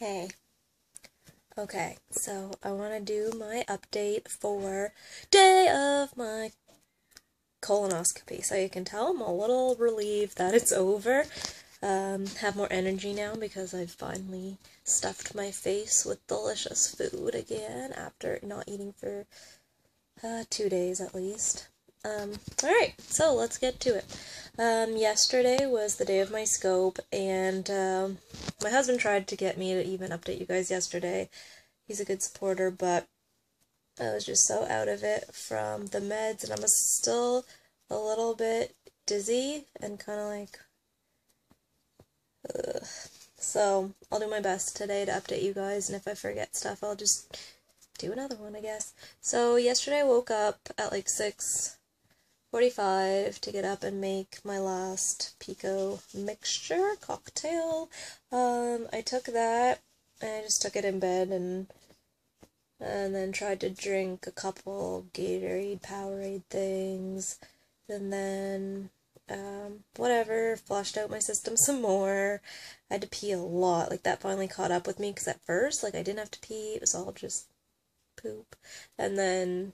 Hey. Okay, so I want to do my update for day of my colonoscopy. So you can tell I'm a little relieved that it's over. Um, have more energy now because I've finally stuffed my face with delicious food again after not eating for uh, two days at least. Um, alright, so let's get to it. Um, yesterday was the day of my scope, and um, my husband tried to get me to even update you guys yesterday. He's a good supporter, but I was just so out of it from the meds, and I'm still a little bit dizzy and kind of like. Ugh. So I'll do my best today to update you guys, and if I forget stuff, I'll just do another one, I guess. So yesterday I woke up at like 6 45 to get up and make my last Pico mixture cocktail. Um, I took that and I just took it in bed and and then tried to drink a couple Gatorade, Powerade things, and then um, whatever, flushed out my system some more. I had to pee a lot. Like that finally caught up with me because at first, like I didn't have to pee. It was all just poop. And then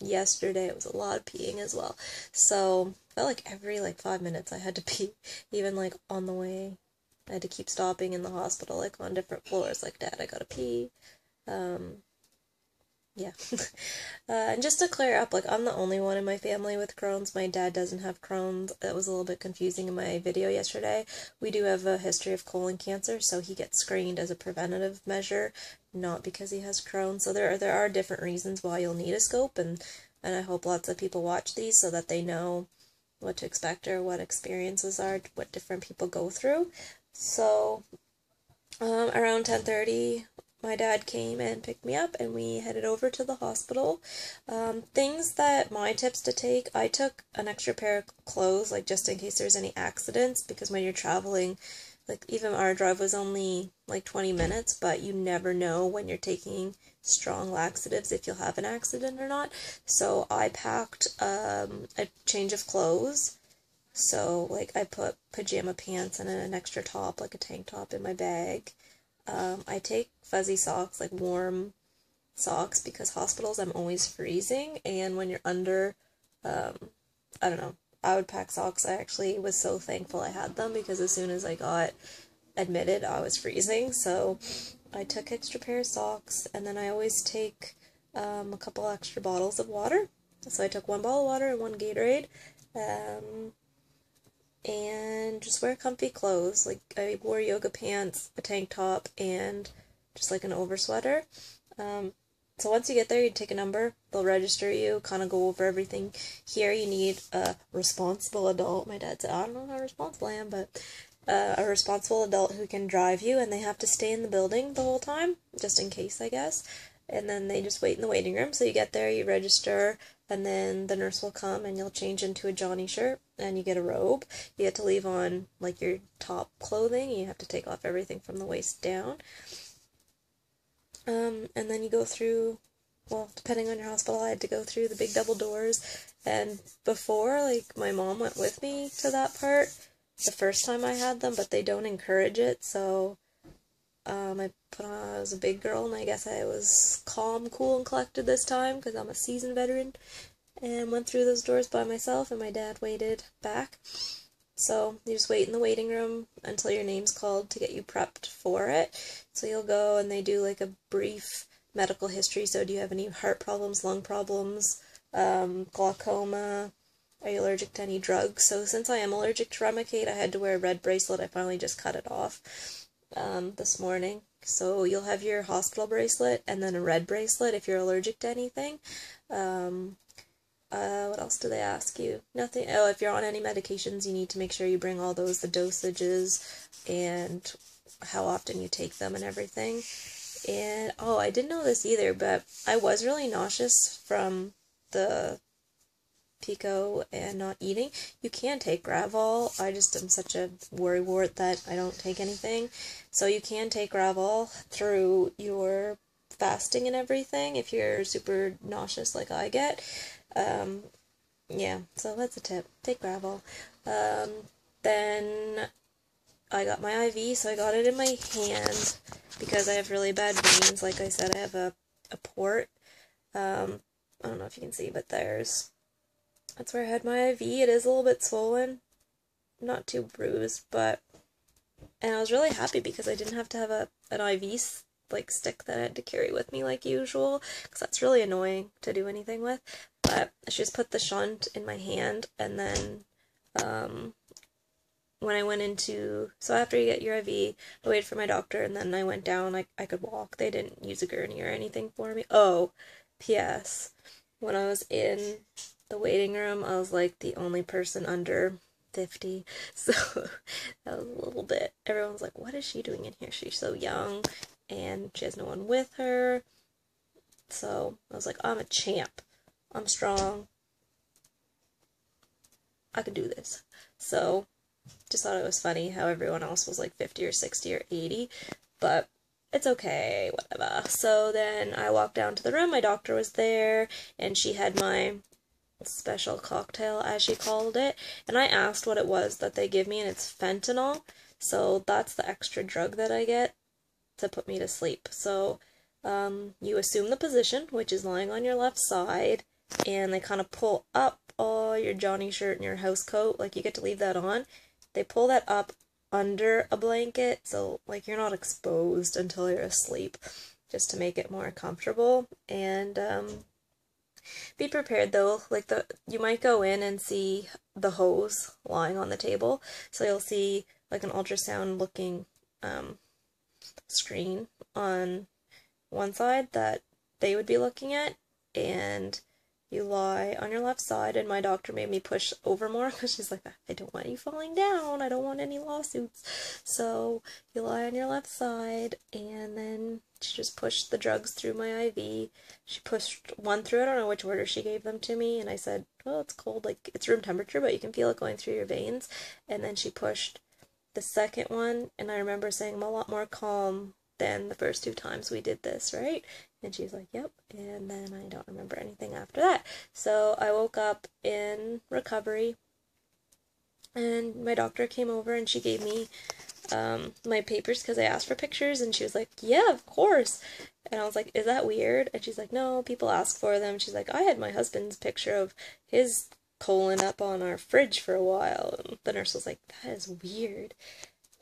yesterday it was a lot of peeing as well. So felt like every like five minutes I had to pee, even like on the way. I had to keep stopping in the hospital, like on different floors. Like, Dad, I gotta pee. Um, yeah. uh, and just to clear up, like, I'm the only one in my family with Crohn's. My dad doesn't have Crohn's. That was a little bit confusing in my video yesterday. We do have a history of colon cancer, so he gets screened as a preventative measure, not because he has Crohn's. So there are, there are different reasons why you'll need a scope, and, and I hope lots of people watch these so that they know what to expect or what experiences are, what different people go through. So um, around 10:30, my dad came and picked me up, and we headed over to the hospital. Um, things that my tips to take: I took an extra pair of clothes, like just in case there's any accidents, because when you're traveling, like even our drive was only like 20 minutes, but you never know when you're taking strong laxatives if you'll have an accident or not. So I packed um, a change of clothes so, like, I put pajama pants and an extra top, like a tank top, in my bag. Um, I take fuzzy socks, like warm socks, because hospitals I'm always freezing, and when you're under, um, I don't know, I would pack socks. I actually was so thankful I had them because as soon as I got admitted, I was freezing. So, I took extra pair of socks, and then I always take um, a couple extra bottles of water. So I took one bottle of water and one Gatorade. Um, and just wear comfy clothes. Like I wore yoga pants, a tank top, and just like an over sweater. Um, so once you get there, you take a number. They'll register you, kind of go over everything. Here you need a responsible adult. My dad said, I don't know how responsible I am, but uh, a responsible adult who can drive you, and they have to stay in the building the whole time, just in case, I guess. And then they just wait in the waiting room. So you get there, you register, and then the nurse will come and you'll change into a Johnny shirt and you get a robe. You get to leave on like your top clothing. You have to take off everything from the waist down. Um, and then you go through, well, depending on your hospital, I had to go through the big double doors. And before, like, my mom went with me to that part the first time I had them, but they don't encourage it, so um, I put on, I was a big girl, and I guess I was calm, cool, and collected this time because I'm a seasoned veteran. And went through those doors by myself, and my dad waited back. So you just wait in the waiting room until your name's called to get you prepped for it. So you'll go, and they do like a brief medical history. So do you have any heart problems, lung problems, um, glaucoma? Are you allergic to any drugs? So since I am allergic to Remicade, I had to wear a red bracelet. I finally just cut it off um, this morning. So you'll have your hospital bracelet and then a red bracelet if you're allergic to anything. Um, uh, what else do they ask you? Nothing. Oh, if you're on any medications, you need to make sure you bring all those, the dosages, and how often you take them and everything. And oh, I didn't know this either, but I was really nauseous from the Pico and not eating. You can take Gravol. I just am such a worrywart that I don't take anything. So you can take Gravol through your fasting and everything if you're super nauseous like I get. Um, yeah, so that's a tip. Take Gravol. Um, then I got my IV, so I got it in my hand. because I have really bad veins. Like I said, I have a, a port. Um, I don't know if you can see, but there's, that's where I had my IV. It is a little bit swollen. Not too bruised, but, and I was really happy because I didn't have to have a, an IV like stick that I had to carry with me like usual because that's really annoying to do anything with. But I just put the shunt in my hand and then um, when I went into so after you get your IV, I waited for my doctor and then I went down. I I could walk. They didn't use a gurney or anything for me. Oh, P.S. When I was in the waiting room, I was like the only person under 50. So that was a little bit. Everyone's like, what is she doing in here? She's so young and she has no one with her. So I was like, I'm a champ. I'm strong. I can do this. So just thought it was funny how everyone else was like 50 or 60 or 80. But it's okay, whatever. So then I walked down to the room. My doctor was there, and she had my special cocktail, as she called it. And I asked what it was that they give me, and it's fentanyl. So that's the extra drug that I get to put me to sleep. So um, you assume the position, which is lying on your left side, and they kind of pull up all your Johnny shirt and your house coat. Like you get to leave that on. They pull that up under a blanket, so like you're not exposed until you're asleep, just to make it more comfortable. And um, be prepared though, like the you might go in and see the hose lying on the table, so you'll see like an ultrasound looking um, screen on one side that they would be looking at, and you lie on your left side. And my doctor made me push over more because she's like, I don't want you falling down. I don't want any lawsuits. So you lie on your left side, and then she just pushed the drugs through my IV. She pushed one through. I don't know which order she gave them to me, and I said, "Well, it's cold, like it's room temperature, but you can feel it going through your veins." And then she pushed the second one, and I remember saying I'm a lot more calm than the first two times we did this, right? And she's like, yep. And then I don't remember anything after that. So I woke up in recovery, and my doctor came over and she gave me um, my papers because I asked for pictures, and she was like, yeah, of course. And I was like, is that weird? And she's like, no, people ask for them. She's like, I had my husband's picture of his colon up on our fridge for a while. And the nurse was like, that is weird.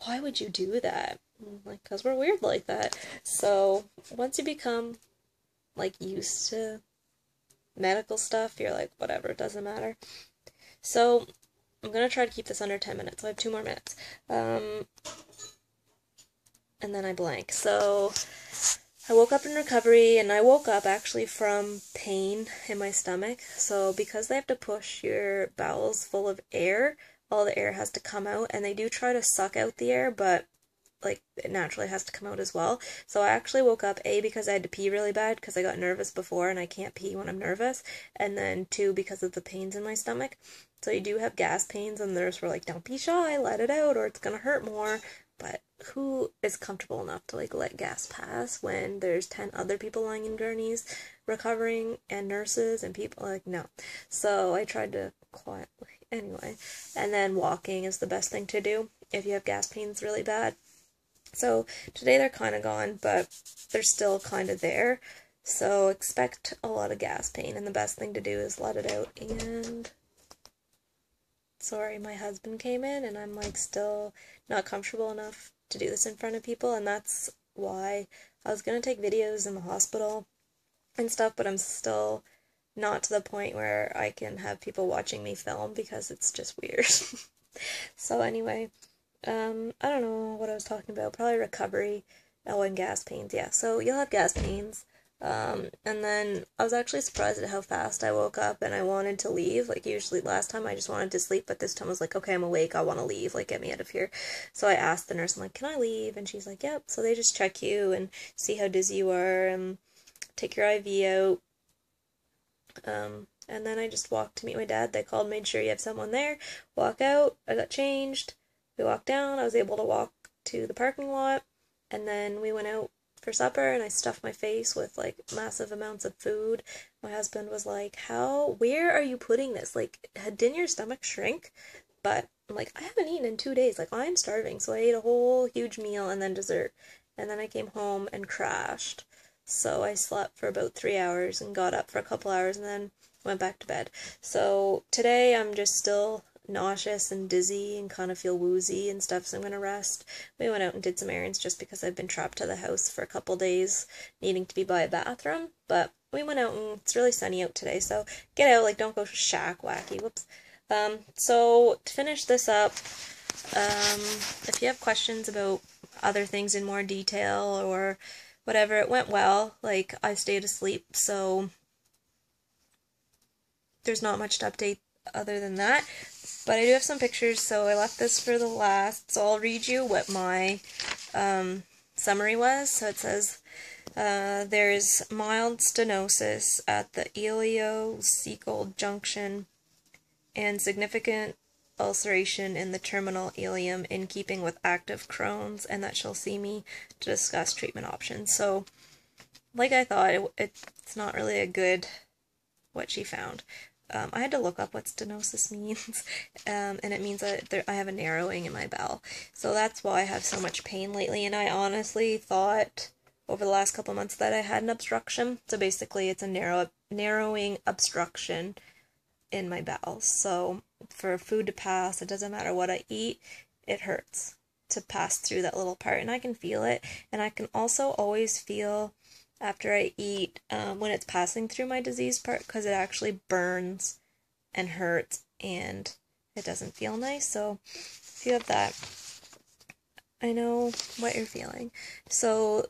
Why would you do that? like, because we're weird like that. So once you become like used to medical stuff, you're like, whatever, it doesn't matter. So I'm gonna try to keep this under 10 minutes. So I have two more minutes. Um, and then I blank. So I woke up in recovery and I woke up actually from pain in my stomach. So because they have to push your bowels full of air, all the air has to come out and they do try to suck out the air, but like it naturally has to come out as well. So I actually woke up A because I had to pee really bad because I got nervous before and I can't pee when I'm nervous, and then two because of the pains in my stomach. So you do have gas pains and the nurse were like, "Don't be shy, let it out or it's going to hurt more." But who is comfortable enough to like let gas pass when there's 10 other people lying in gurneys recovering and nurses and people like no. So I tried to quietly anyway. And then walking is the best thing to do if you have gas pains really bad. So today they're kind of gone, but they're still kind of there. So expect a lot of gas pain, and the best thing to do is let it out. And sorry, my husband came in, and I'm like still not comfortable enough to do this in front of people, and that's why I was gonna take videos in the hospital and stuff, but I'm still not to the point where I can have people watching me film because it's just weird. so anyway, um, I don't know what I was talking about. Probably recovery. Oh, and gas pains. Yeah, so you'll have gas pains. Um, and then I was actually surprised at how fast I woke up and I wanted to leave. Like, usually last time I just wanted to sleep, but this time I was like, okay, I'm awake. I want to leave. Like, get me out of here. So I asked the nurse, I'm like, can I leave? And she's like, yep. So they just check you and see how dizzy you are and take your IV out. Um, and then I just walked to meet my dad. They called, made sure you have someone there. Walk out. I got changed we walked down. I was able to walk to the parking lot, and then we went out for supper and I stuffed my face with like massive amounts of food. My husband was like, How, where are you putting this? Like, didn't your stomach shrink? But I'm like, I haven't eaten in two days. Like, I'm starving. So I ate a whole huge meal and then dessert. and then I came home and crashed. So I slept for about three hours and got up for a couple hours and then went back to bed. So today I'm just still nauseous and dizzy and kind of feel woozy and stuff, so I'm gonna rest. We went out and did some errands just because I've been trapped to the house for a couple days, needing to be by a bathroom. But we went out and it's really sunny out today, so get out, like don't go shack wacky. Whoops. Um, so to finish this up, um, if you have questions about other things in more detail or whatever, it went well. Like I stayed asleep, so there's not much to update other than that. But I do have some pictures, so I left this for the last. So I'll read you what my um, summary was. So it says uh, there is mild stenosis at the ileocecal junction and significant ulceration in the terminal ileum in keeping with active Crohn's, and that she'll see me to discuss treatment options. So, like I thought, it, it's not really a good what she found. Um, I had to look up what stenosis means, um, and it means that there, I have a narrowing in my bowel. So that's why I have so much pain lately, and I honestly thought over the last couple months that I had an obstruction. So basically, it's a narrow narrowing obstruction in my bowels. So for food to pass, it doesn't matter what I eat, it hurts to pass through that little part, and I can feel it. And I can also always feel after I eat um, when it's passing through my disease part because it actually burns and hurts and it doesn't feel nice. So if you have that, I know what you're feeling. So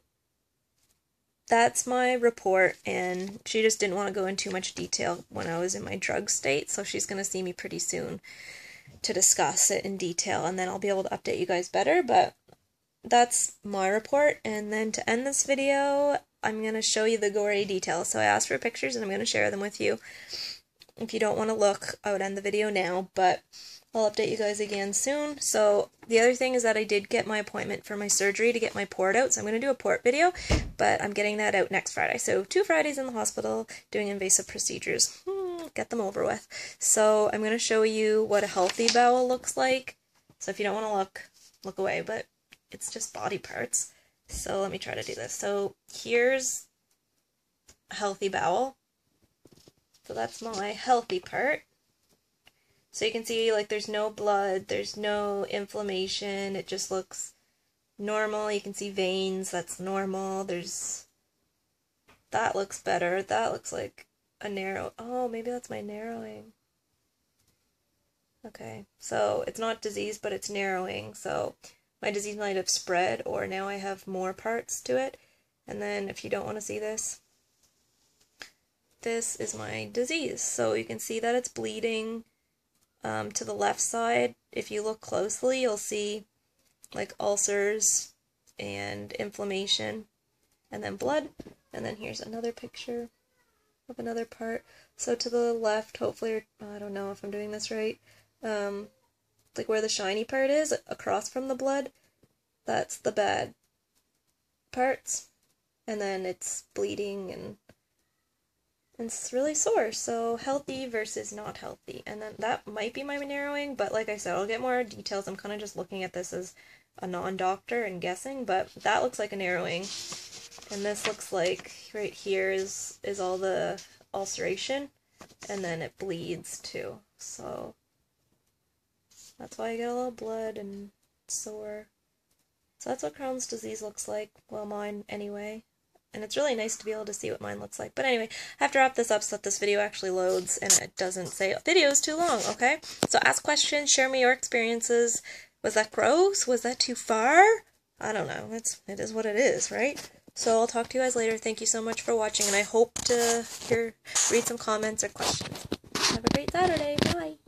that's my report, and she just didn't want to go into too much detail when I was in my drug state, so she's going to see me pretty soon to discuss it in detail, and then I'll be able to update you guys better, but that's my report, and then to end this video, I'm going to show you the gory details. So I asked for pictures and I'm going to share them with you. If you don't want to look, I would end the video now, but I'll update you guys again soon. So the other thing is that I did get my appointment for my surgery to get my port out, so I'm going to do a port video, but I'm getting that out next Friday. So two Fridays in the hospital doing invasive procedures. Hmm, get them over with. So I'm going to show you what a healthy bowel looks like. So if you don't want to look, look away, but it's just body parts. So let me try to do this. So here's a healthy bowel. So that's my healthy part. So you can see like there's no blood, there's no inflammation, it just looks normal. You can see veins, that's normal. There's that looks better. That looks like a narrow. Oh, maybe that's my narrowing. Okay, so it's not disease, but it's narrowing. So my disease might have spread or now I have more parts to it. And then if you don't want to see this, this is my disease. So you can see that it's bleeding um, to the left side. If you look closely, you'll see like ulcers and inflammation and then blood. And then here's another picture of another part. So to the left, hopefully, I don't know if I'm doing this right, um, like where the shiny part is across from the blood, that's the bad parts. And then it's bleeding and, and it's really sore. So healthy versus not healthy. And then that might be my narrowing, but like I said, I'll get more details. I'm kind of just looking at this as a non-doctor and guessing, but that looks like a narrowing. And this looks like right here is is all the ulceration and then it bleeds too. So that's why I get a little blood and sore. So that's what Crohn's disease looks like. Well, mine anyway. And it's really nice to be able to see what mine looks like. But anyway, I have to wrap this up so that this video actually loads and it doesn't say oh, video is too long, okay? So ask questions, share me your experiences. Was that gross? Was that too far? I don't know. It's it is what it is, right? So I'll talk to you guys later. Thank you so much for watching and I hope to hear read some comments or questions. Have a great Saturday. Bye.